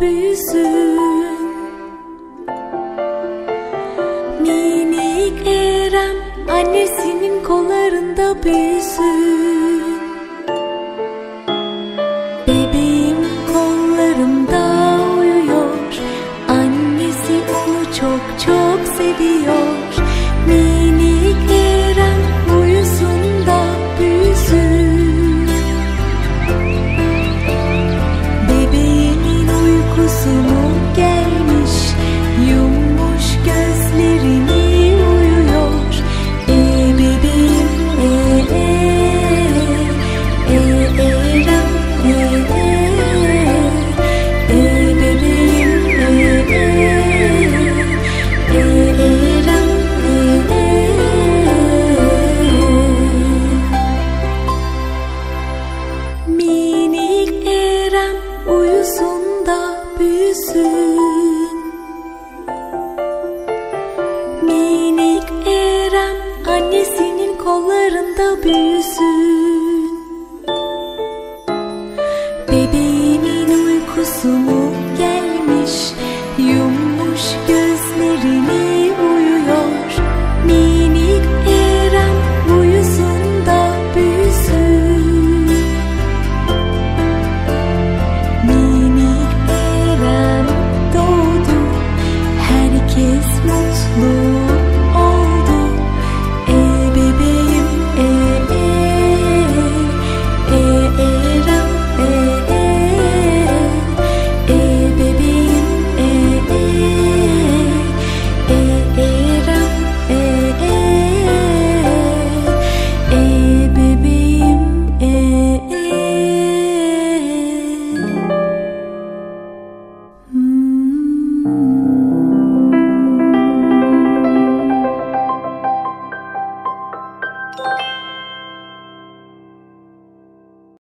büyüsün Minik Erem annesinin kollarında büyüsün Bebeğim kollarımda uyuyor. Annesi onu çok çok seviyor. Minik Erem annesinin kollarında büyüsün.